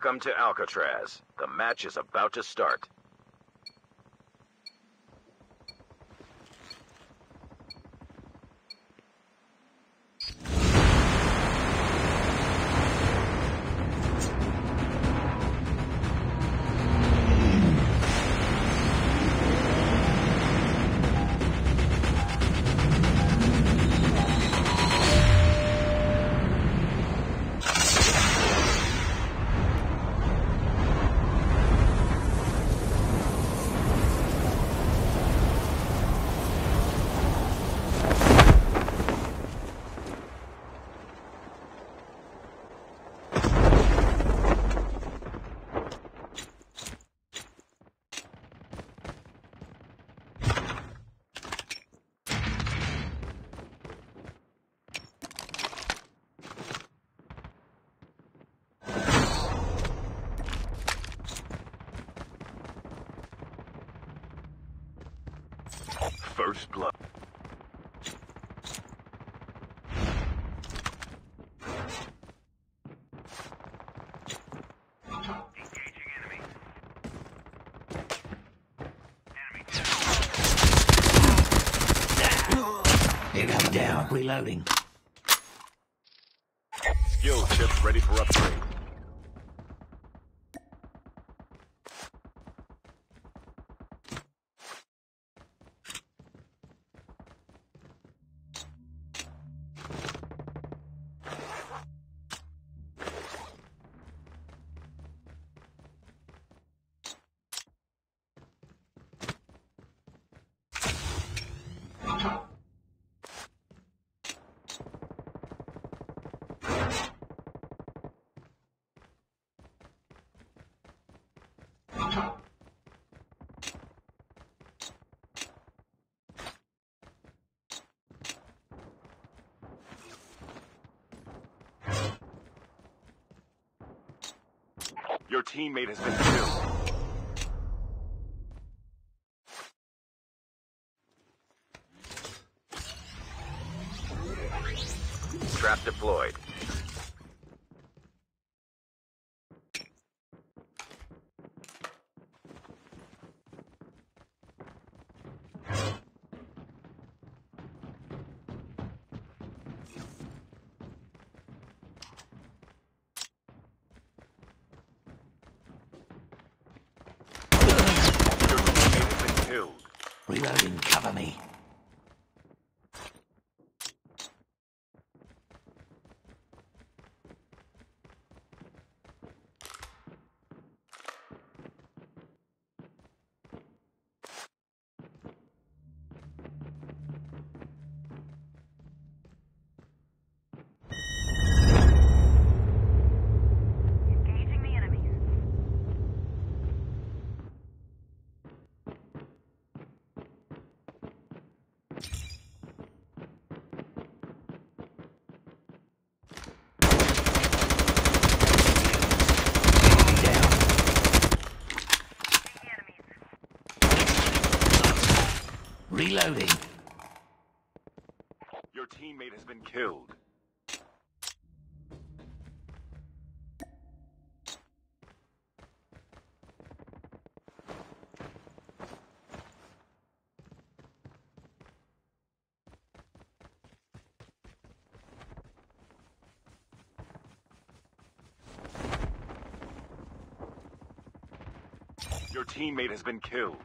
Welcome to Alcatraz. The match is about to start. First blood. Reloading. Skill chips ready for upgrade. Your teammate has been killed. Trap deployed. Your teammate has been killed. Reloading. Cover me. Reloading. Your teammate has been killed. Your teammate has been killed.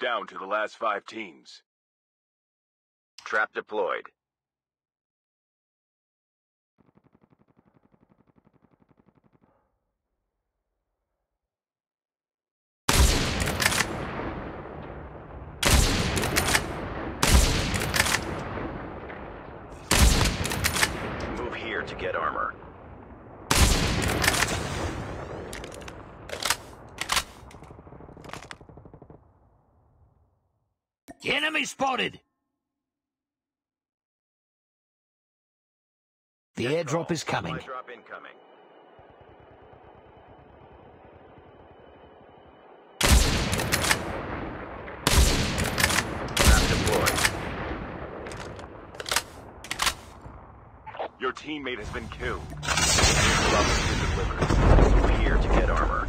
Down to the last five teams. Trap deployed. get armor. Enemy spotted! The airdrop is coming. Supply drop incoming. Your teammate has been killed. Airdrop been delivered. Move here to get armor.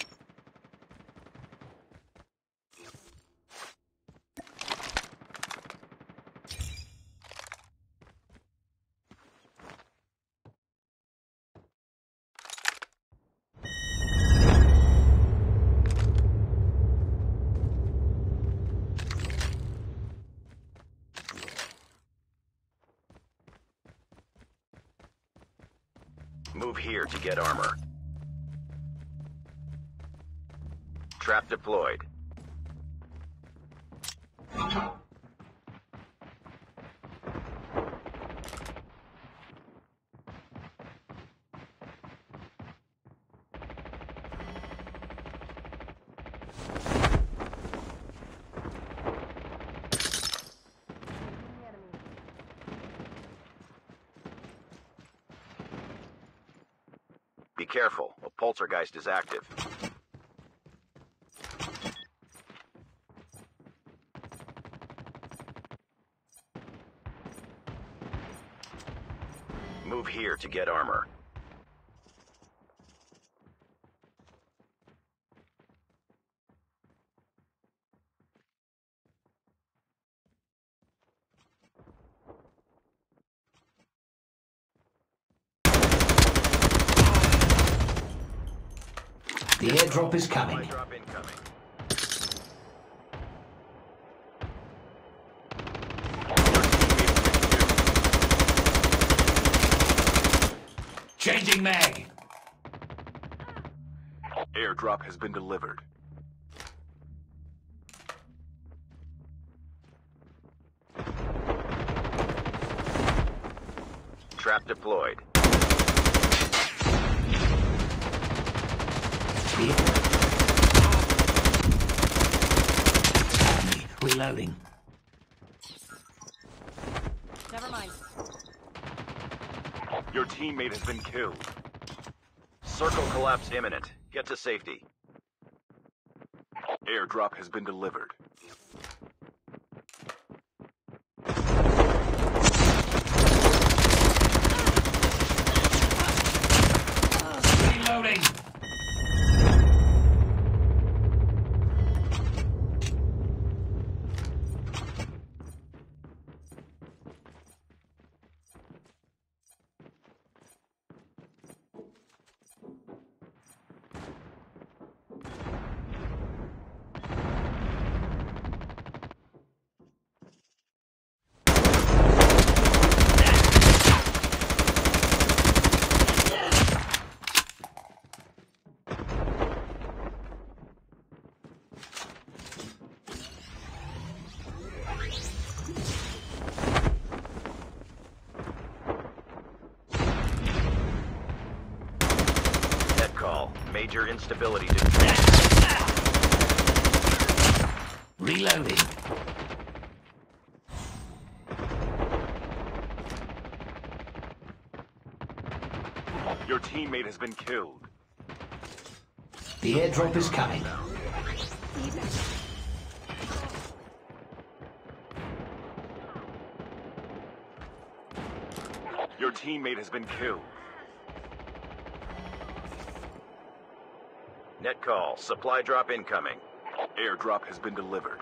Move here to get armor. Trap deployed. Careful, a poltergeist is active. Move here to get armor. The airdrop is coming. Changing mag. Airdrop has been delivered. Trap deployed. The Enemy. Reloading. Never mind. Your teammate has been killed. Circle collapse imminent. Get to safety. Airdrop has been delivered. Reloading. Net call. Major instability detected. Reloading. Your teammate has been killed. The airdrop is coming. Your teammate has been killed. Net call. Supply drop incoming. Airdrop has been delivered.